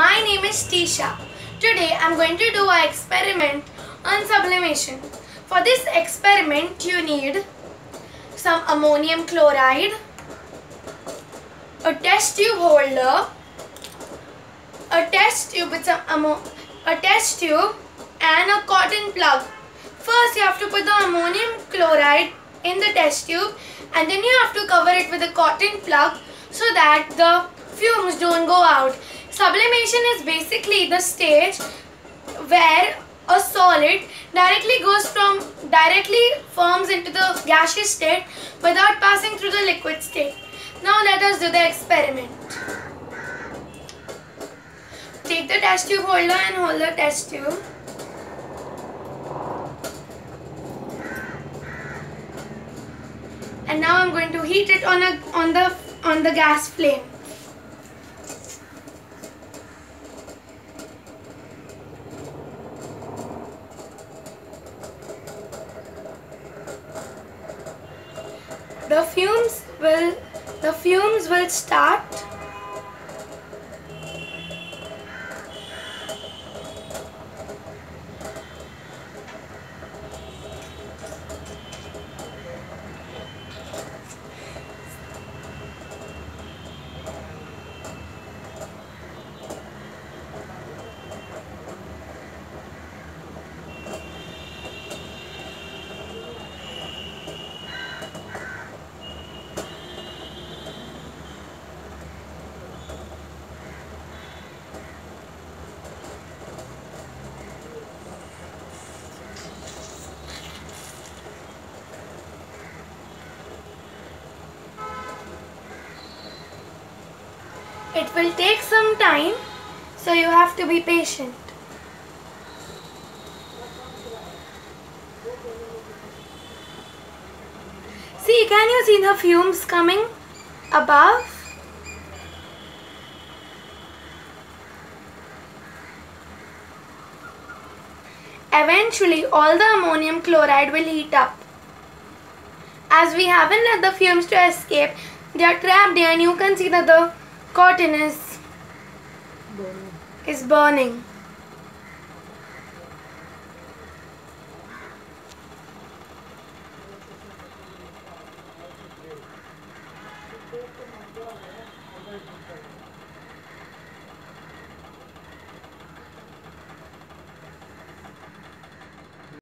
My name is Teesha. Today I'm going to do an experiment on sublimation. For this experiment you need some ammonium chloride, a test tube holder, a test tube with some ammo a test tube and a cotton plug. First you have to put the ammonium chloride in the test tube and then you have to cover it with a cotton plug so that the fumes don't go out. Sublimation is basically the stage where a solid directly goes from directly forms into the gaseous state without passing through the liquid state. Now let us do the experiment. Take the test tube holder and hold the test tube. And now I'm going to heat it on a on the on the gas flame. The fumes will the fumes will start It will take some time, so you have to be patient. See, can you see the fumes coming above? Eventually, all the ammonium chloride will heat up. As we haven't let the fumes to escape, they are trapped here and you can see that the cotton is is burning